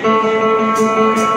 Hi,